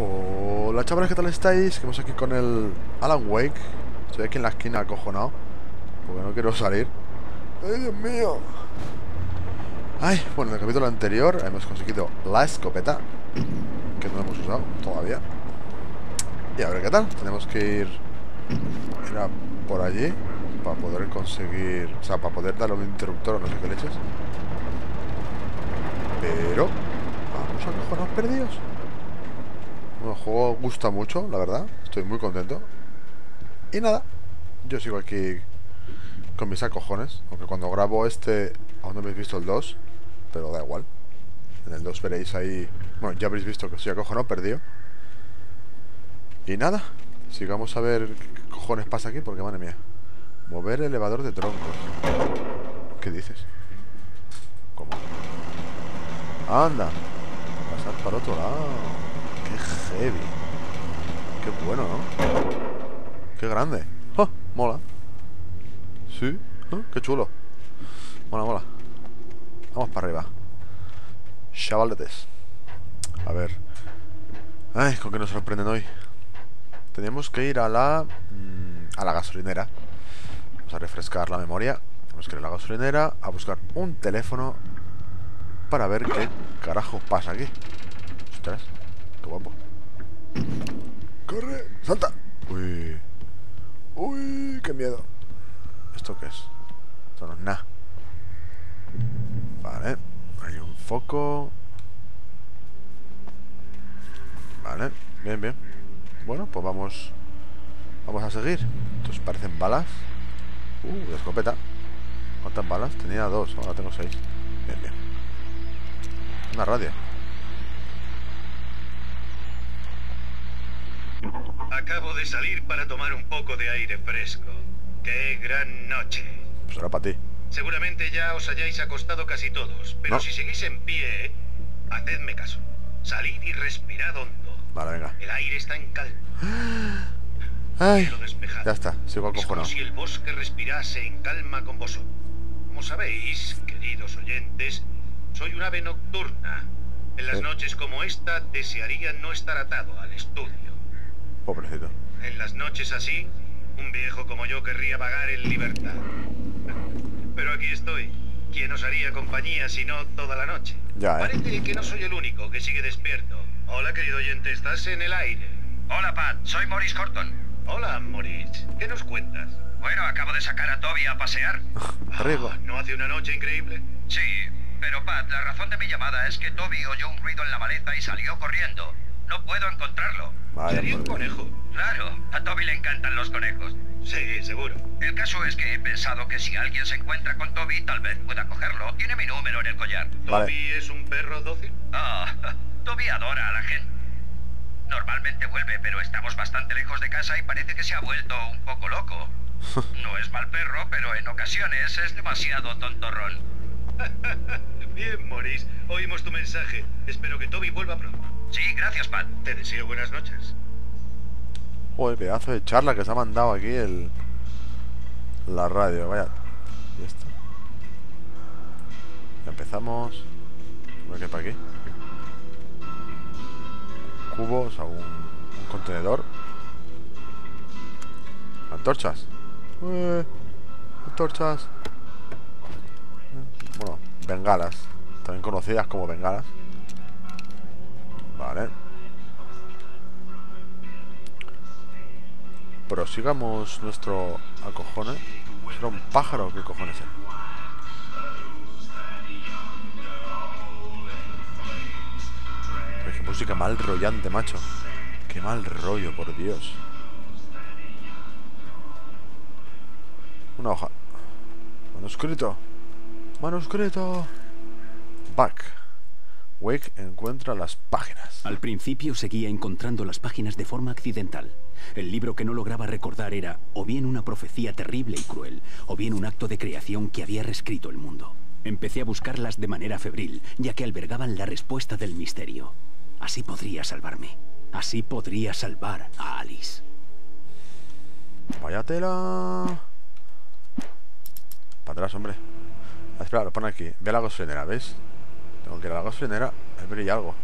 Hola chavales, ¿qué tal estáis? Estamos aquí con el Alan Wake. Estoy aquí en la esquina acojonado Porque no quiero salir. ¡Ay, Dios mío! Ay, bueno, en el capítulo anterior hemos conseguido la escopeta Que no hemos usado todavía. Y a ver qué tal Tenemos que ir, ir a por allí Para poder conseguir... O sea, para poder darle un interruptor o no sé qué leches. Pero... Vamos a acojonados perdidos el juego gusta mucho, la verdad. Estoy muy contento. Y nada, yo sigo aquí con mis acojones. Aunque cuando grabo este, aún no habéis visto el 2. Pero da igual. En el 2 veréis ahí... Bueno, ya habréis visto que estoy acojonado, perdido. Y nada, sigamos a ver qué cojones pasa aquí, porque madre mía. Mover elevador de troncos. ¿Qué dices? ¿Cómo? Anda. Pasar para otro lado heavy. Qué bueno, ¿no? Qué grande. ¡Oh! Mola. Sí. ¿Oh? Qué chulo. Mola, mola. Vamos para arriba. Chavaletes. A ver. Ay, con qué nos sorprenden hoy. Tenemos que ir a la... Mm, a la gasolinera. Vamos a refrescar la memoria. Tenemos que ir a la gasolinera a buscar un teléfono para ver qué carajo pasa aquí. Ostras, qué guapo. ¡Corre! ¡Salta! Uy. Uy, qué miedo. ¿Esto qué es? Esto no es nada. Vale. Hay un foco. Vale. Bien, bien. Bueno, pues vamos... Vamos a seguir. Estos parecen balas. Uh, de escopeta. ¿Cuántas balas? Tenía dos, ahora tengo seis. Bien, bien. Una radio. Acabo de salir para tomar un poco de aire fresco. ¡Qué gran noche! Pues era para ti. Seguramente ya os hayáis acostado casi todos, pero No. si seguís en pie, hacedme caso. Salid y respirad hondo. Vale, venga. El aire está en calma, Ay, ya está, sigo Es como acojonado. si el bosque respirase en calma con vosotros. Como sabéis, queridos oyentes, soy un ave nocturna. En las noches como esta desearía no estar atado al estudio. Pobrecito. En las noches así, un viejo como yo querría vagar en libertad. Pero aquí estoy. ¿Quién os haría compañía si no toda la noche? Ya, ¿eh? Parece que no soy el único que sigue despierto. Hola, querido oyente, estás en el aire. Hola, Pat. Soy Morris Horton. Hola, Moritz. ¿Qué nos cuentas? Bueno, acabo de sacar a Toby a pasear. Arriba. Ah, ¿No hace una noche increíble? Sí, pero Pat, la razón de mi llamada es que Toby oyó un ruido en la maleza y salió corriendo. No puedo encontrarlo. Vaya, Sería un conejo. Claro, a Toby le encantan los conejos. Sí, seguro. El caso es que he pensado que si alguien se encuentra con Toby, tal vez pueda cogerlo. Tiene mi número en el collar. Vale. ¿Toby es un perro dócil? Ah, Toby adora a la gente. Normalmente vuelve, pero estamos bastante lejos de casa y parece que se ha vuelto un poco loco. No es mal perro, pero en ocasiones es demasiado tontorrón. Bien, Maurice. Oímos tu mensaje. Espero que Toby vuelva pronto. Sí, gracias, Pat. Te deseo buenas noches. Joder, pedazo de charla que se ha mandado aquí el... La radio, vaya. ¿Y esto? Ya empezamos. ¿Qué hay para aquí? Cubos, a un, un contenedor. Antorchas. Eh, antorchas. Bengalas. También conocidas como bengalas. Vale. prosigamos nuestro acojone. ¿Será un pájaro qué cojones es? Pero qué música mal rollante, macho. Qué mal rollo, por Dios. Una hoja. Manuscrito. Manuscrito. Back. Wake encuentra las páginas. Al principio seguía encontrando las páginas de forma accidental. El libro que no lograba recordar era o bien una profecía terrible y cruel, o bien un acto de creación que había reescrito el mundo. Empecé a buscarlas de manera febril, ya que albergaban la respuesta del misterio. Así podría salvarme. Así podría salvar a Alice. Vaya tela. Para atrás, hombre. Ah, espera, lo pone aquí. Ve a la gasolinera, ¿ves? Tengo que ir a la gasolinera. A ver, hay algo.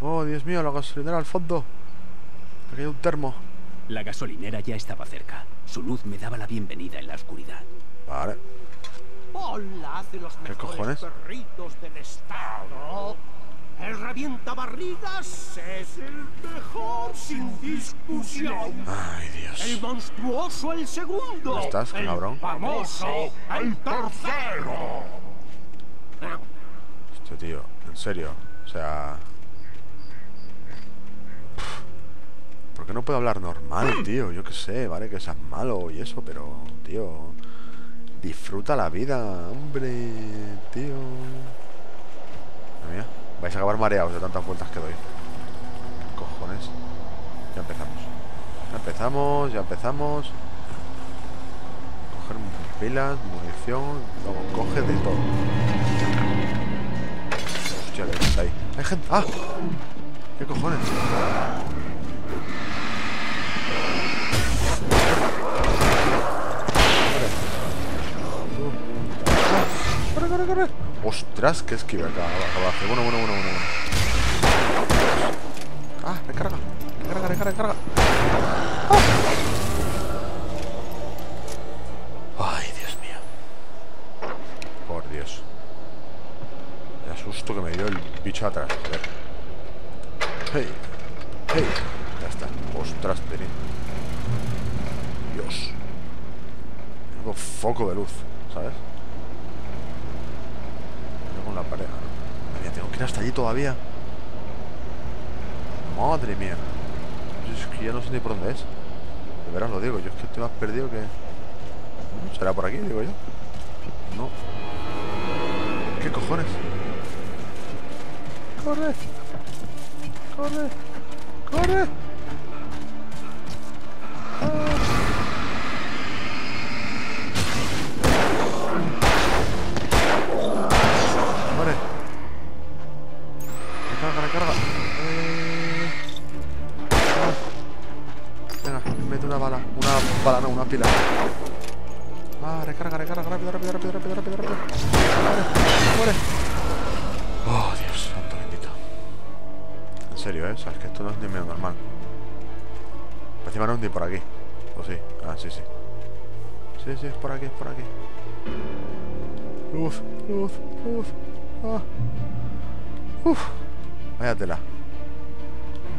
Oh, Dios mío, la gasolinera al fondo. Aquí hay un termo. La gasolinera ya estaba cerca. Su luz me daba la bienvenida en la oscuridad. Vale. Hola, hace los ¿Qué cojones? perritos del estado. El revienta barrigas es el mejor sin discusión. Ay, El Dios. monstruoso el segundo. ¿Dónde estás, el cabrón? famoso el tercero. Este tío, en serio. O sea. ¿Por qué no puedo hablar normal, tío? Yo qué sé, vale que seas malo y eso, pero, tío. Disfruta la vida, hombre, tío. Mía, vais a acabar mareados de tantas vueltas que doy. Cojones. Ya empezamos. Ya empezamos, ya empezamos. Coger pilas, munición, luego coge de todo. Hostia, que está ahí. Hay gente. ¡Ah! ¿Qué cojones? ¡Corre, corre, corre! ¡Ostras! ¡Qué esquiva acá abajo! Bueno, bueno, bueno, bueno, bueno. ¡Ah! ¡Recarga! ¡Recarga, recarga, recarga! ¡Ah! ¡Ay, Dios mío! Por Dios. El susto que me dio el bicho atrás. Joder. ¡Hey! ¡Hey! Ya está. ¡Ostras, Perín! Dios. Tengo foco de luz, ¿sabes? Tengo con la pared. Madre mía, tengo que ir hasta allí todavía. Madre mía. Es que ya no sé ni por dónde es. De veras lo digo, yo es que estoy más perdido que... ¿Será por aquí, digo yo? No. ¿Qué cojones? ¡Corre! ¡Corre! ¡Corre! Bala, no, una pila. Ah, recarga, recarga, rápido, rápido, rápido, rápido, rápido, rápido. ¡Muere! Oh, Dios santo bendito. En serio, ¿eh? Es que esto no es ni medio normal. Encima no es ni por aquí. ¿O sí? Ah, sí, sí. Sí, sí, es por aquí, es por aquí. Uf, uf, uf. Ah. Uf. Vaya tela.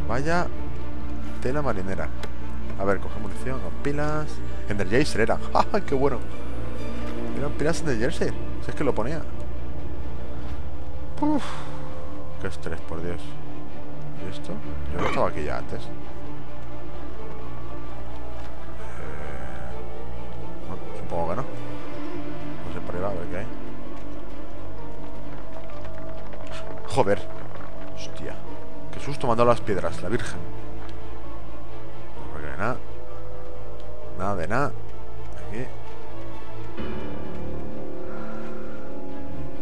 Vaya tela marinera. A ver, coge munición, pilas. Energizer era. ¡Ay, qué bueno! Eran pilas Energizer. Si es que lo ponía. Uf. Qué estrés, por Dios. ¿Y esto? Yo no estaba aquí ya antes. Eh, bueno, supongo que no. No sé por ahí va, a ver qué hay. Joder. Hostia. Qué susto dado las piedras, la virgen. Nada de nada. Aquí.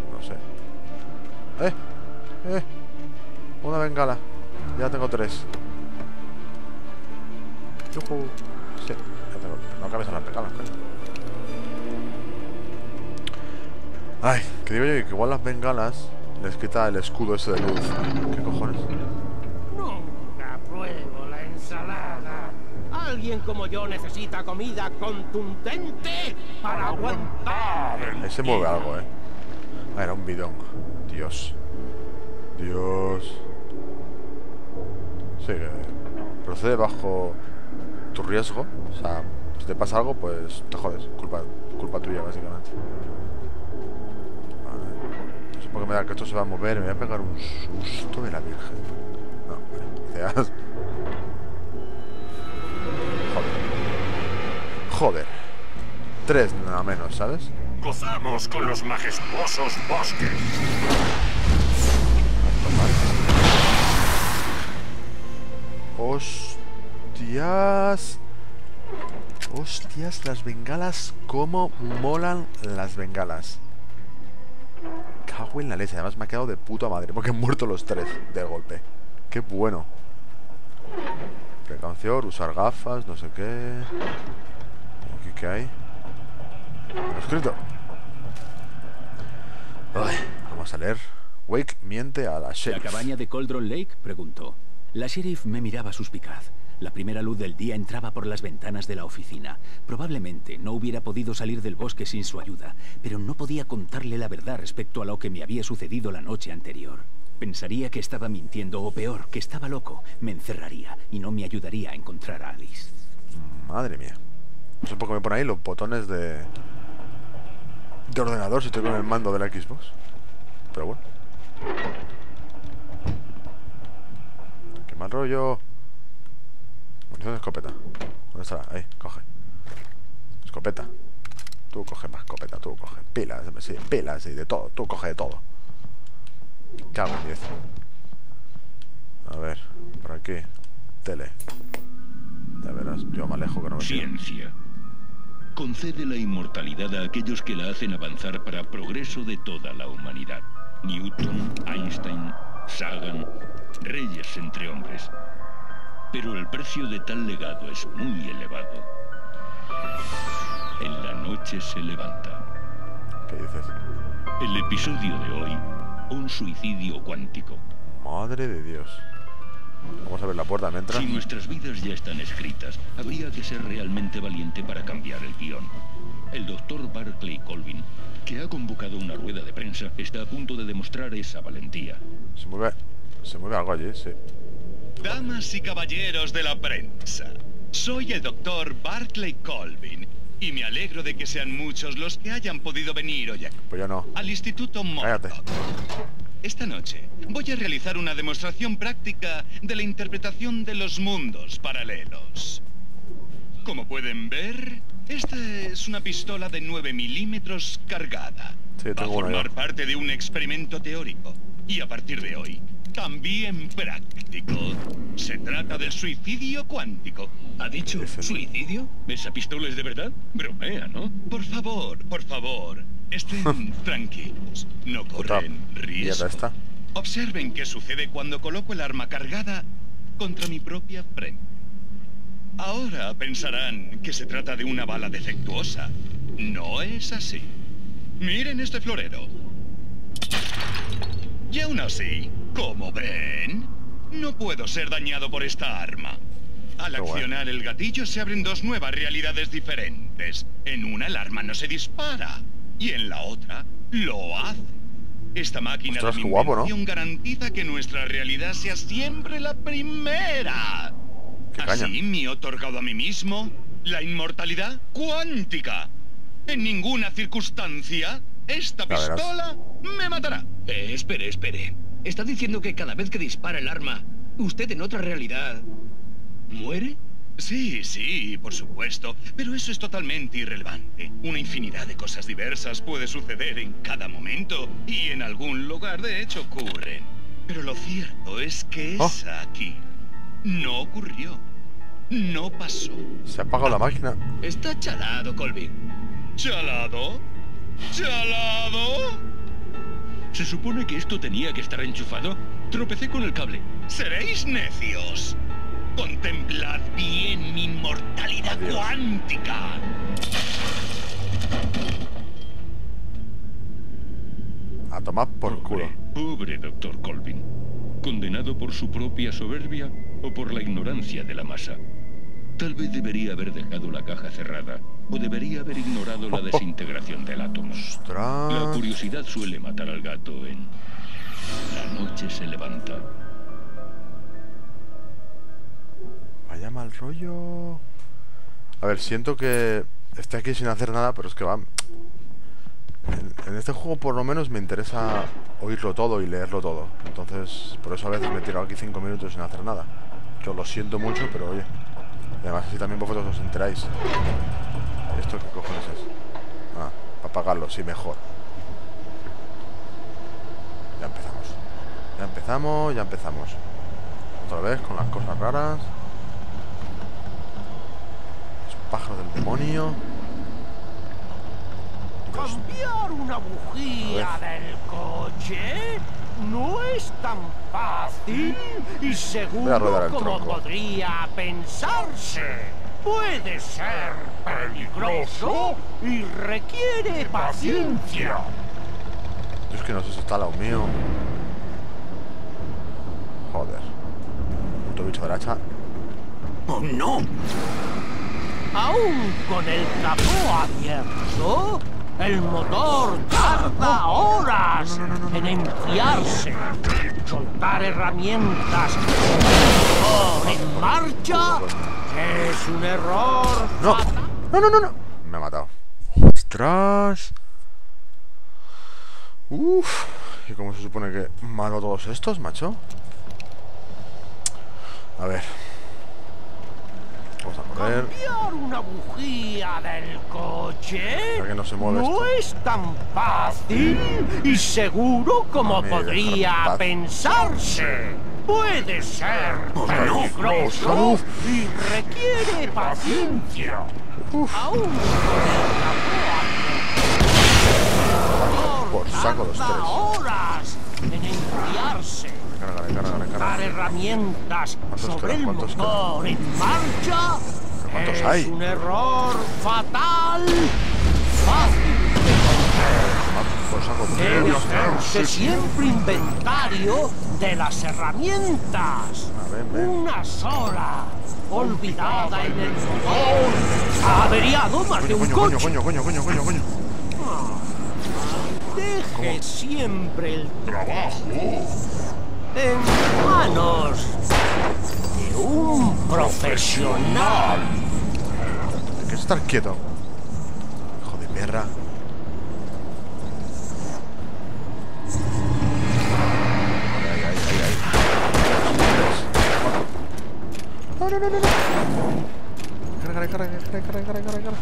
No sé. ¡Eh! ¡Eh! Una bengala. Ya tengo tres. Yujú. Sí, ya tengo. No cabes en las bengalas, coño. Ay, que digo yo que igual las bengalas les quita el escudo ese de luz. ¿Qué cojones? Alguien como yo necesita comida contundente para aguantar. el Ahí se mueve algo, eh. Ah, era un bidón. Dios. Dios. Sí, que procede bajo tu riesgo. O sea, si te pasa algo, pues te jodes. Culpa, culpa tuya, básicamente. Vale. No sé por qué me da que esto se va a mover. Me voy a pegar un susto de la virgen. No, vale. Joder. Tres nada menos, ¿sabes? Gozamos con los majestuosos bosques. Hostias. Hostias, las bengalas. Cómo molan las bengalas. Cago en la leche. Además me ha quedado de puta madre. Porque han muerto los tres de golpe. Qué bueno. Precaución, usar gafas, no sé qué. ¿Aquí qué hay? Escrito. Ay, vamos a leer. Wake miente a la ¿La sheriff. cabaña de Coldron Lake? preguntó. La sheriff me miraba suspicaz. La primera luz del día entraba por las ventanas de la oficina. Probablemente no hubiera podido salir del bosque sin su ayuda, pero no podía contarle la verdad respecto a lo que me había sucedido la noche anterior. Pensaría que estaba mintiendo o peor, que estaba loco. Me encerraría y no me ayudaría a encontrar a Alice. Madre mía. No sé por qué me ponen ahí los botones de... De ordenador si estoy con el mando de la Xbox. Pero bueno. Qué mal rollo. Munición de escopeta. ¿Dónde estará? Ahí, coge. Escopeta. Tú coge más escopeta, tú coge. Pilas, sí, pilas y de todo. Tú coge de todo. Cago en 10. A ver, por aquí. Tele. Ya verás, yo me alejo que no me. Ciencia. Concede la inmortalidad a aquellos que la hacen avanzar para progreso de toda la humanidad. Newton, Einstein, Sagan, reyes entre hombres. Pero el precio de tal legado es muy elevado. En la noche se levanta. ¿Qué dices? El episodio de hoy, un suicidio cuántico. Madre de Dios. Vamos a ver la puerta mientras. Si nuestras vidas ya están escritas, habría que ser realmente valiente para cambiar el guion. El doctor Barclay Colvin, que ha convocado una rueda de prensa, está a punto de demostrar esa valentía. Se mueve. Se mueve algo allí, sí. Damas y caballeros de la prensa, soy el doctor Barclay Colvin y me alegro de que sean muchos los que hayan podido venir hoy aquí, Pues yo no. al Instituto Cállate. Esta noche voy a realizar una demostración práctica de la interpretación de los mundos paralelos. Como pueden ver, esta es una pistola de 9 milímetros cargada. Sí, Va a formar parte de un experimento teórico. Y a partir de hoy, también práctico. Se trata del suicidio cuántico. ¿Ha dicho suicidio? ¿Esa pistola es de verdad? Bromea, ¿no? Por favor, por favor, estén tranquilos. No corren riesgo. Observen qué sucede cuando coloco el arma cargada contra mi propia frente. Ahora pensarán que se trata de una bala defectuosa. No es así. Miren este florero. Y aún así, como ven, no puedo ser dañado por esta arma. Al accionar el gatillo se abren dos nuevas realidades diferentes. En una el arma no se dispara y en la otra lo hace. Esta máquina Ostras, de guapo, ¿no? garantiza que nuestra realidad sea siempre la primera. Qué caña. Así me he otorgado a mí mismo la inmortalidad cuántica. En ninguna circunstancia esta pistola me matará. Eh, espere, espere. Está diciendo que cada vez que dispara el arma, usted en otra realidad muere. Sí, sí, por supuesto, pero eso es totalmente irrelevante. Una infinidad de cosas diversas puede suceder en cada momento y en algún lugar de hecho ocurren. Pero lo cierto es que Oh. esa aquí no ocurrió. No pasó. Se ha apagado la máquina. Está chalado, Colby. ¿Chalado? ¿Chalado? Se supone que esto tenía que estar enchufado. Tropecé con el cable. Seréis necios. Contemplad bien mi inmortalidad Adiós. cuántica. A tomar por culo. Pobre doctor Colvin. ¿Condenado por su propia soberbia o por la ignorancia de la masa? Tal vez debería haber dejado la caja cerrada o debería haber ignorado la desintegración del átomo. La Ostras. curiosidad suele matar al gato en La noche se levanta. Vaya mal rollo. A ver, siento que esté aquí sin hacer nada, pero es que va. En, este juego, por lo menos, me interesa oírlo todo y leerlo todo. Entonces, por eso a veces me tiro aquí 5 minutos sin hacer nada. Yo lo siento mucho, pero oye. Además, así también vosotros os enteráis. ¿Esto qué cojones es? Ah, apagarlo, sí, mejor. Ya empezamos. Ya empezamos, ya empezamos. Otra vez con las cosas raras pájaro del demonio. Cambiar una bujía del coche no es tan fácil y seguro como podría pensarse. Puede ser peligroso y requiere paciencia. Es que no sé si está al lado mío. Joder. Puto bicho de hacha. ¡Oh, no! Aún con el capó abierto, el motor tarda horas en enfriarse. Soltar herramientas con el motor en marcha es un error. No, no, no, no, no. Me ha matado. ¡Ostras! Uf. ¿Y cómo se supone que mato a todos estos, macho? A ver. Vamos a correr. Cambiar una bujía del coche Para que no se mueva esto. es tan fácil y seguro como podría pensarse. Puede ser peligroso y requiere paciencia. Aún Por saco los tres. horas en enfriarse. Herramientas ¿Cuántos sobre el ¿Cuántos motor en marcha ¿Cuántos es hay? un error fatal. Fácil Ah, debe hacerse siempre inventario de las herramientas. Una sola, olvidada en el motor. Ha averiado más de un coño, coche. coño, coño, coño, coño, coño. Deje siempre el trabajo en manos de un profesional. Hay que estar quieto. Hijo de perra. Ay, ay, ay. No, no, no, no, no. Carga, carga, carga, carga, carga, carga, carga.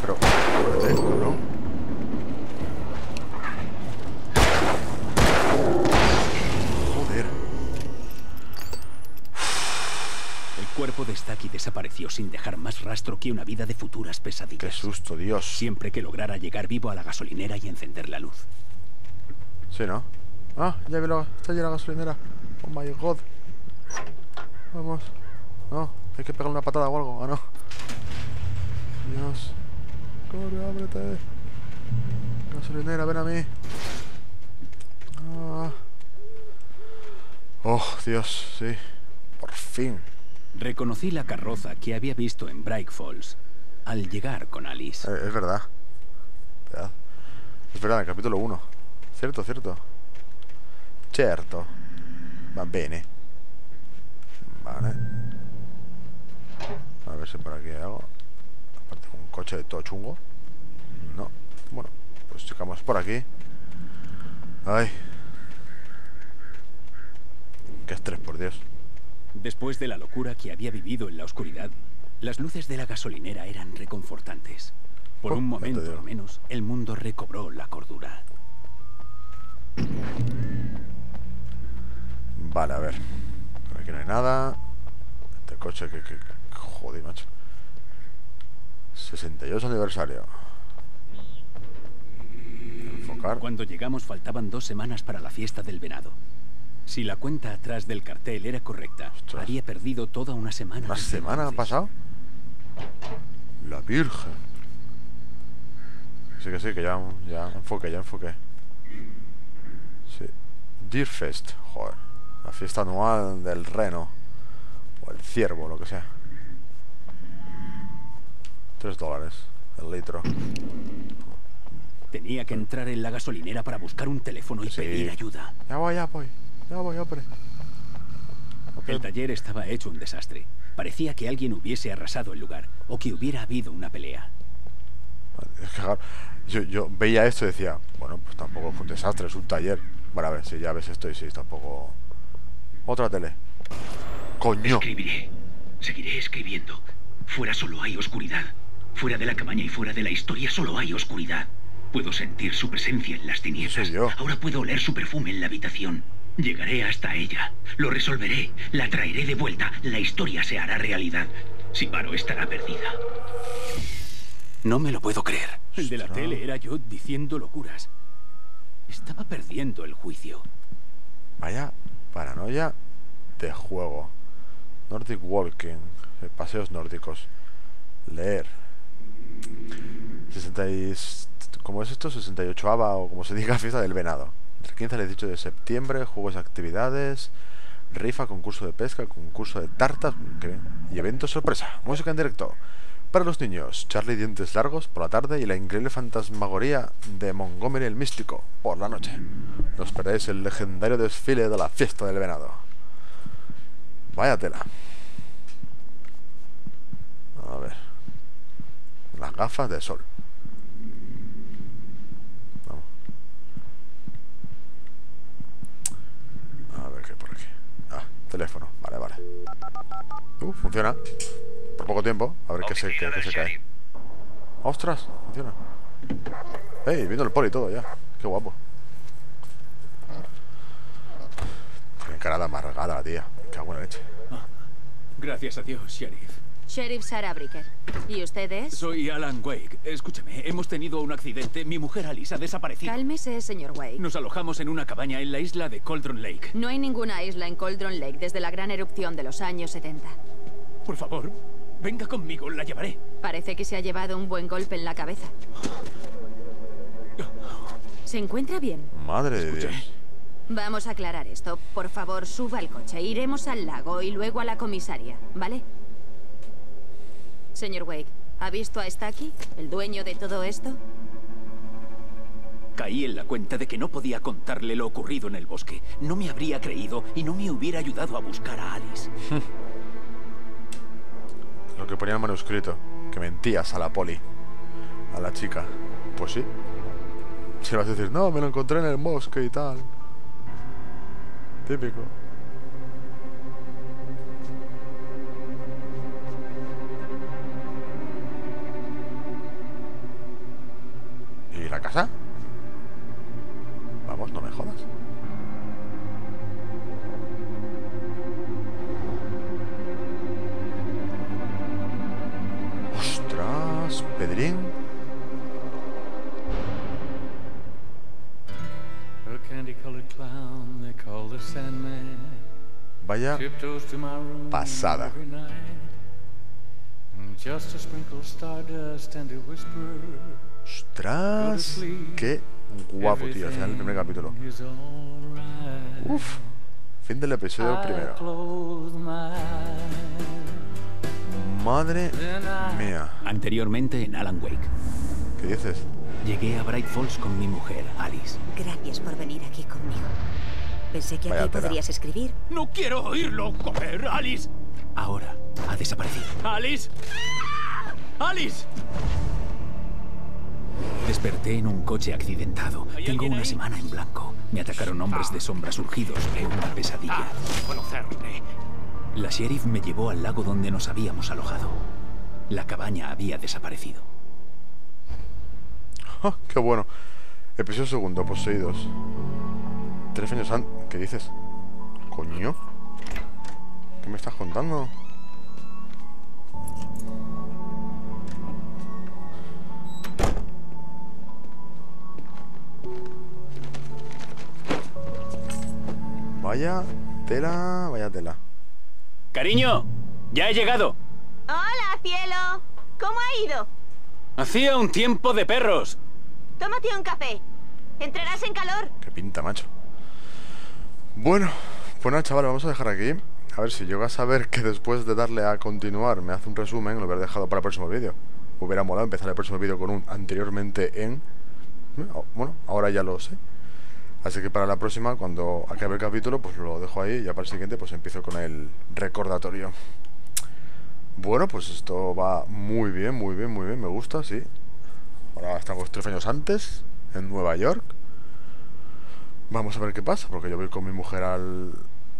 Pero, espérate, cabrón. Joder. El cuerpo de Staki desapareció sin dejar más rastro que una vida de futuras Qué pesadillas. susto, Dios. Siempre que lograra llegar vivo a la gasolinera y encender la luz. Sí, ¿no? Ah, ya vi la, la gasolinera. Oh my god. Vamos. No, hay que pegar una patada o algo. Ah, no. Dios. Corre, ábrete. Gasolinera, ven a mí. Ah. Oh, Dios, sí. Por fin. Reconocí la carroza que había visto en Bright Falls al llegar con Alice. Eh, es verdad. Es verdad, el capítulo 1. Cierto, cierto. Certo. Va bene. Vale. A ver si por aquí hay algo. Aparte un coche de todo chungo. No. Bueno, pues checamos por aquí. Ay. Qué estrés, por Dios. Después de la locura que había vivido en la oscuridad, las luces de la gasolinera eran reconfortantes. Por Oh, un momento al menos, el mundo recobró la cordura. Vale, a ver. Por aquí no hay nada. Este coche que... que, que- joder, macho. 68 aniversario. Enfocar. Cuando llegamos faltaban dos semanas para la fiesta del venado. Si la cuenta atrás del cartel era correcta, Ostras. había perdido toda una semana. ¿Una semana ha pasado? La Virgen. Sí que sí, que ya, ya enfoque, ya enfoque. Sí. Deerfest, joder. La fiesta anual del reno. O el ciervo, lo que sea. 3 dólares el litro. Tenía que entrar en la gasolinera para buscar un teléfono y Sí. pedir ayuda. Ya voy, ya voy. Ya voy, hombre. El taller estaba hecho un desastre. Parecía que alguien hubiese arrasado el lugar o que hubiera habido una pelea. Es que, claro, yo, yo veía esto y decía, bueno, pues tampoco fue un desastre, es un taller. Bueno, a ver, si ya ves esto y si tampoco... Otra tele. Coño. Escribiré. Seguiré escribiendo. Fuera solo hay oscuridad. Fuera de la cabaña y fuera de la historia solo hay oscuridad. Puedo sentir su presencia en las tinieblas. Ahora puedo oler su perfume en la habitación. Llegaré hasta ella. Lo resolveré. La traeré de vuelta. La historia se hará realidad. Si paro, estará perdida. No me lo puedo creer. El de la tele era yo diciendo locuras. Estaba perdiendo el juicio. Vaya paranoia de juego. Nordic Walking. eh, Paseos nórdicos. Leer. 60 y... ¿Cómo es esto? 68ava o como se diga, fiesta del venado. Del 15 al 18 de septiembre, juegos actividades. rifa, concurso de pesca, concurso de tartas y evento sorpresa. Música en directo. Para los niños, Charlie Dientes Largos por la tarde y la increíble fantasmagoría de Montgomery el Místico por la noche. No esperéis el legendario desfile de la fiesta del venado. Vaya tela. A ver. Las gafas de sol. Vamos. A ver qué hay por aquí. Ah, teléfono. Vale, vale. Uh, funciona. Por poco tiempo. A ver qué se, qué, qué se cae. ¡Ostras! Funciona. ¡Ey! Viendo el poli y todo ya. ¡Qué guapo! Tiene cara de amargada la tía. Qué buena leche. Gracias a Dios, Sheriff. Sheriff Sarah Bricker. ¿Y usted es? Soy Alan Wake. Escúcheme, hemos tenido un accidente. Mi mujer Alice ha desaparecido. Cálmese, señor Wake. Nos alojamos en una cabaña en la isla de Cauldron Lake. No hay ninguna isla en Cauldron Lake desde la gran erupción de los años 70. Por favor, venga conmigo, la llevaré. Parece que se ha llevado un buen golpe en la cabeza. ¿Se encuentra bien? Madre de Dios. Vamos a aclarar esto. Por favor, suba al coche. Iremos al lago y luego a la comisaria, ¿vale? Señor Wake, ¿ha visto a Stacky, el dueño de todo esto? Caí en la cuenta de que no podía contarle lo ocurrido en el bosque. No me habría creído y no me hubiera ayudado a buscar a Alice. Lo que ponía en el manuscrito. Que mentías a la poli. A la chica. Pues sí. Si vas a decir, no, me lo encontré en el bosque y tal. Típico. Whisper. ¡Ostras! ¡Qué guapo, tío! Al final del primer capítulo. Uf. Fin del episodio primero. Madre mía. Anteriormente en Alan Wake. ¿Qué dices? Llegué a Bright Falls con mi mujer, Alice. Gracias por venir aquí conmigo. Pensé que Vaya aquí tela. podrías escribir. ¡No quiero oírlo! ¡Coger, Alice! Ahora ha desaparecido. ¡Alice! ¡Alice! Desperté en un coche accidentado. Tengo una semana en blanco. Me atacaron hombres de sombra surgidos de una pesadilla. Conocerme. La sheriff me llevó al lago donde nos habíamos alojado. La cabaña había desaparecido. ¡Ah, ¡Qué bueno! Episodio segundo, poseídos. Tres años antes. ¿Qué dices? ¿Coño? ¿Qué me estás contando? Vaya tela, vaya tela. Cariño, ya he llegado. Hola, cielo. ¿Cómo ha ido? Hacía un tiempo de perros. Tómate un café. Entrarás en calor. Qué pinta, macho. Bueno, pues nada, chaval, vamos a dejar aquí. A ver si llegas a ver que después de darle a continuar me hace un resumen, lo hubiera dejado para el próximo vídeo. Hubiera molado empezar el próximo vídeo con un anteriormente en... Bueno, ahora ya lo sé. Así que para la próxima, cuando acabe el capítulo, pues lo dejo ahí y ya para el siguiente pues empiezo con el recordatorio. Bueno, pues esto va muy bien, muy bien, muy bien, me gusta, sí. Ahora estamos tres años antes, en Nueva York. Vamos a ver qué pasa, porque yo voy con mi mujer al,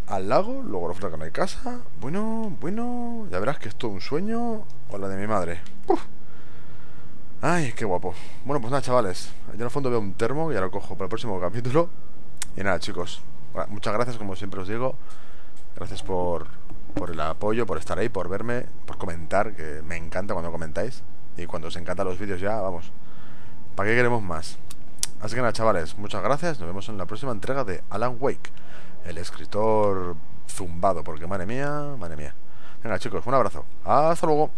al lago, luego resulta que no hay casa. Bueno, bueno, ya verás que es todo un sueño o la de mi madre. Uf. Ay, qué guapo. Bueno, pues nada, chavales. Yo en el fondo veo un termo, ya lo cojo para el próximo capítulo. Y nada, chicos. Muchas gracias, como siempre os digo. Gracias por, por el apoyo, por estar ahí, por verme, por comentar, que me encanta cuando comentáis. Y cuando os encantan los vídeos ya, vamos. ¿Para qué queremos más? Así que nada, chavales, muchas gracias. Nos vemos en la próxima entrega de Alan Wake, el escritor zumbado, porque madre mía, madre mía. Venga, chicos, un abrazo. Hasta luego.